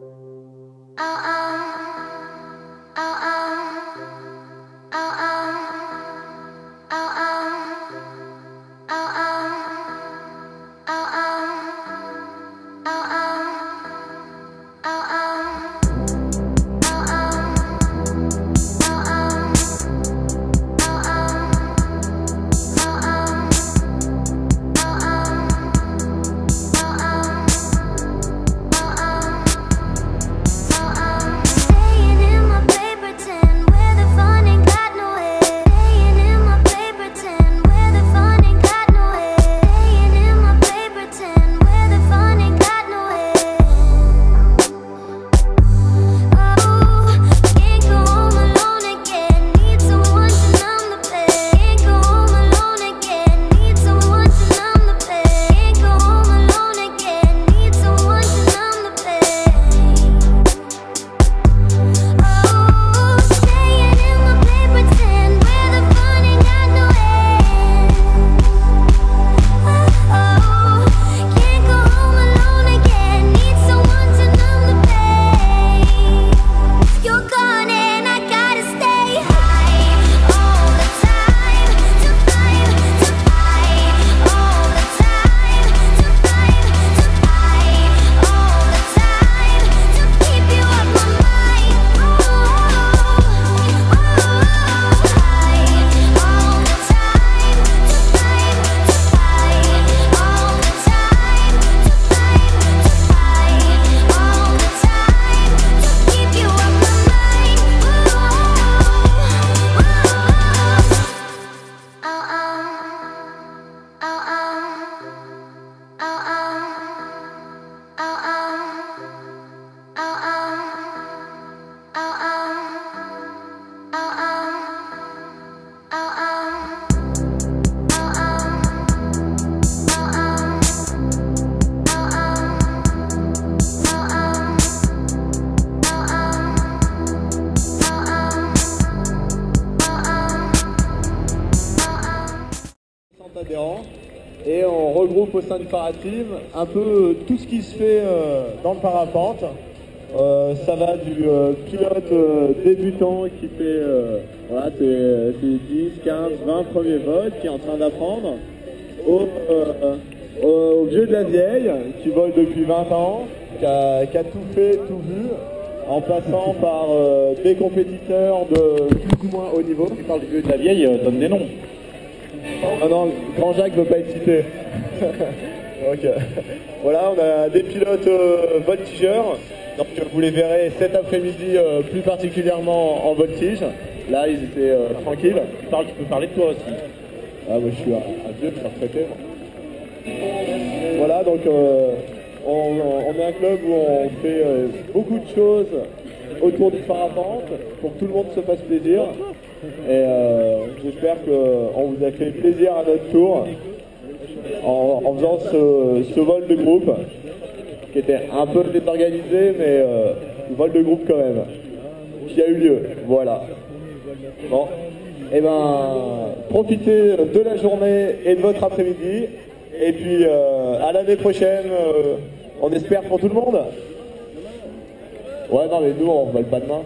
Oh, oh. Adhérents et on regroupe au sein du Parateam un peu tout ce qui se fait euh, dans le parapente. Euh, ça va du euh, pilote euh, débutant qui fait euh, voilà, ses, ses 10, 15, 20 premiers vols, qui est en train d'apprendre, au, euh, vieux de la vieille qui vole depuis 20 ans, qui a, tout fait, tout vu, en passant par euh, des compétiteurs de plus ou moins haut niveau. Tu parles du vieux de la vieille, euh, donne des noms. Ah non, Grand Jacques ne veut pas être cité. Donc, euh, voilà, on a des pilotes euh, voltigeurs. Donc euh, vous les verrez cet après-midi euh, plus particulièrement en voltige. Là, ils étaient tranquilles. Tu, parles, tu peux parler de toi aussi. Ah, moi je suis un, vieux, je suis retraité. moi. Voilà, donc on, on est un club où on fait beaucoup de choses autour du parapente pour que tout le monde se fasse plaisir. Et j'espère qu'on vous a fait plaisir à notre tour en, faisant ce, vol de groupe qui était un peu désorganisé, mais euh, vol de groupe quand même, qui a eu lieu. Voilà. Bon, et ben, profitez de la journée et de votre après-midi. Et puis, euh, à l'année prochaine, euh, on espère pour tout le monde. Ouais, non, mais nous, on vole pas demain.